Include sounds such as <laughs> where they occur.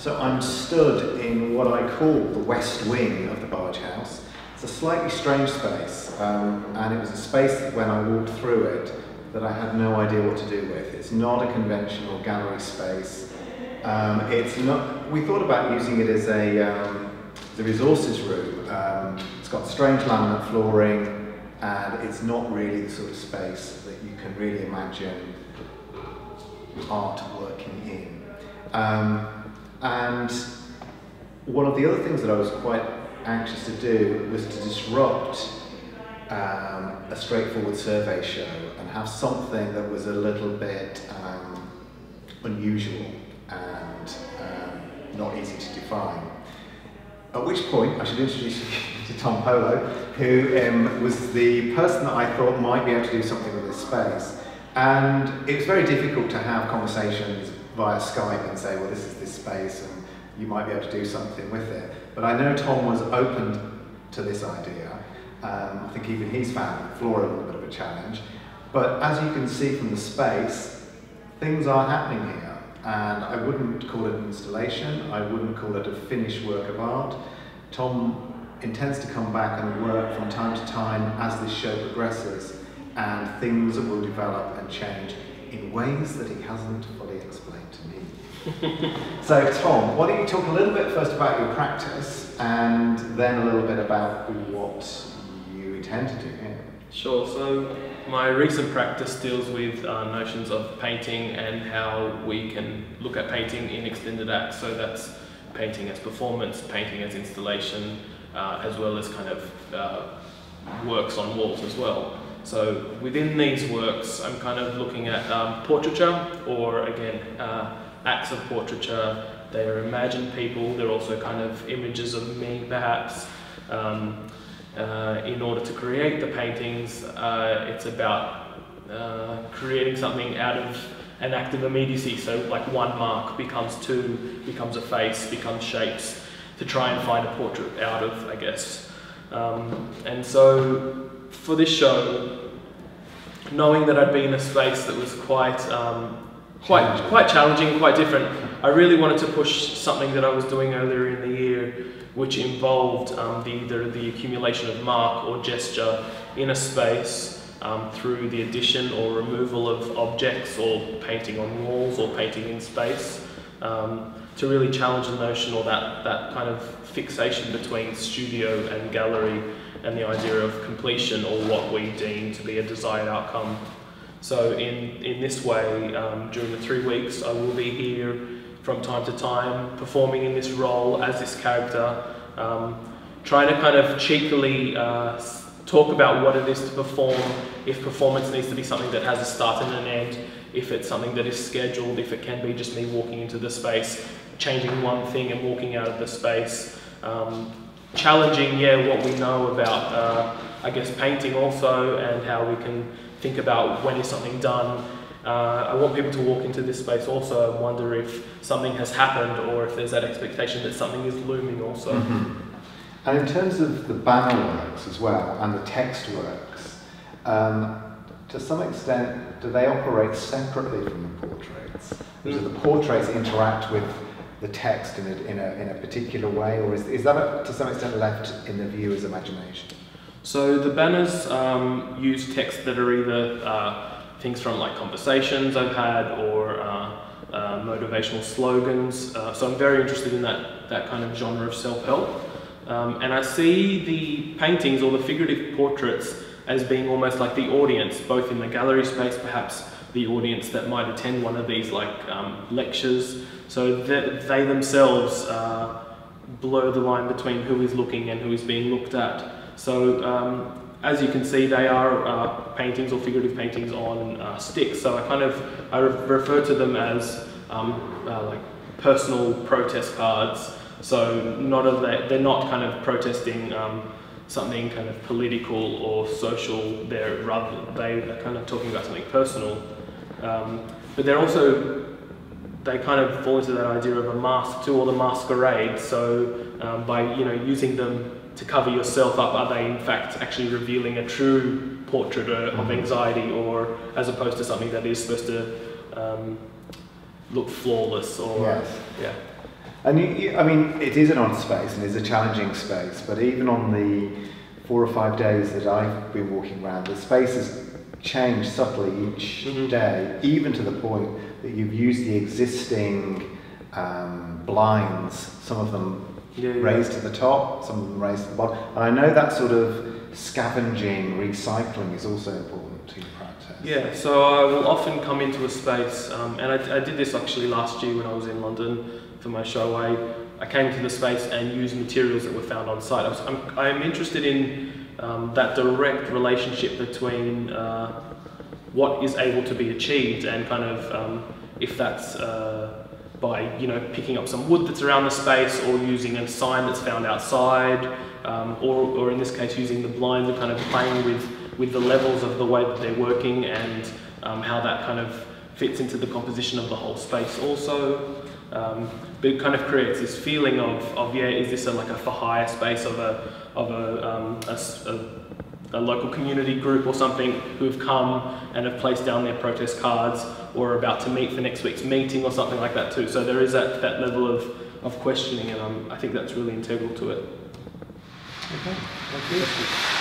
So I'm stood in what I call the west wing of the barge house. It's a slightly strange space, um, and it was a space that when I walked through it that I had no idea what to do with. It's not a conventional gallery space. Um, it's not. We thought about using it as a um, the resources room. Um, it's got strange laminate flooring, and it's not really the sort of space that you can really imagine art working in. And one of the other things that I was quite anxious to do was to disrupt um, a straightforward survey show and have something that was a little bit um, unusual and um, not easy to define. At which point, I should introduce you <laughs> to Tom Polo, who um, was the person that I thought might be able to do something with this space. And it was very difficult to have conversations via Skype and say, well, this is this space and you might be able to do something with it. But I know Tom was open to this idea. Um, I think even he's found floor a little bit of a challenge. But as you can see from the space, things are happening here. And I wouldn't call it an installation, I wouldn't call it a finished work of art. Tom intends to come back and work from time to time as this show progresses and things will develop and change in ways that he hasn't fully explained to me. <laughs> so Tom, why don't you talk a little bit first about your practice and then a little bit about what you intend to do here. Sure, so my recent practice deals with uh, notions of painting and how we can look at painting in extended acts. So that's painting as performance, painting as installation, uh, as well as kind of uh, works on walls as well. So within these works, I'm kind of looking at um, portraiture, or again, uh, acts of portraiture. They are imagined people, they're also kind of images of me, perhaps. Um, uh, in order to create the paintings, uh, it's about uh, creating something out of an act of immediacy. So like one mark becomes two, becomes a face, becomes shapes, to try and find a portrait out of, I guess. Um, and so for this show, knowing that I'd be in a space that was quite, um, quite, challenging. quite challenging, quite different, I really wanted to push something that I was doing earlier in the year, which involved um, the, either the accumulation of mark or gesture in a space um, through the addition or removal of objects or painting on walls or painting in space um, to really challenge the notion or that, that kind of fixation between studio and gallery and the idea of completion or what we deem to be a desired outcome. So in, in this way, um, during the three weeks, I will be here from time to time, performing in this role as this character, um, trying to kind of cheekily uh, talk about what it is to perform, if performance needs to be something that has a start and an end, if it's something that is scheduled, if it can be just me walking into the space, changing one thing and walking out of the space, um, challenging, yeah, what we know about, uh, I guess, painting also, and how we can think about when is something done. Uh, I want people to walk into this space also and wonder if something has happened or if there's that expectation that something is looming also. Mm -hmm. And in terms of the banner works as well and the text works, um, to some extent, do they operate separately from the portraits? Do the portraits interact with the text in a, in a, in a particular way, or is, is that a, to some extent left in the viewer's imagination? So the banners um, use text that are either uh, things from like conversations I've had or uh, uh, motivational slogans. Uh, so I'm very interested in that, that kind of genre of self-help. Um, and I see the paintings or the figurative portraits as being almost like the audience, both in the gallery space, perhaps the audience that might attend one of these like um, lectures. So they themselves uh, blur the line between who is looking and who is being looked at. So um, as you can see, they are uh, paintings or figurative paintings on uh, sticks. So I kind of I re refer to them as um, uh, like personal protest cards. So not of they, they're not kind of protesting um, something kind of political or social. They're rather they are kind of talking about something personal. Um, but they're also, they kind of fall into that idea of a mask too, or the masquerade. So um, by you know using them to cover yourself up, are they in fact actually revealing a true portrait of mm-hmm. anxiety, or as opposed to something that is supposed to um, look flawless? Or yes. yeah. And you, you, I mean, it is an odd space and it's a challenging space, but even on the four or five days that I've been walking around, the space has changed subtly each Mhm. day, even to the point that you've used the existing um, blinds, some of them Yeah, yeah. raised to the top, some of them raised to the bottom. And I know that sort of scavenging, recycling is also important to your practice. Yeah, so I will often come into a space, um, and I, I did this actually last year when I was in London for my show. I, I came to the space and used materials that were found on site. I I'm interested in um, that direct relationship between uh, what is able to be achieved and kind of um, if that's uh, by you know picking up some wood that's around the space or using a sign that's found outside um, or, or in this case using the blinds and kind of playing with with the levels of the way that they're working and um, how that kind of fits into the composition of the whole space also um, but it kind of creates this feeling of, of yeah is this a, like a for hire space of a of a, um, a a a local community group or something who have come and have placed down their protest cards or are about to meet for next week's meeting or something like that too. So there is that, that level of, of questioning and um, I think that's really integral to it. Okay, thank you.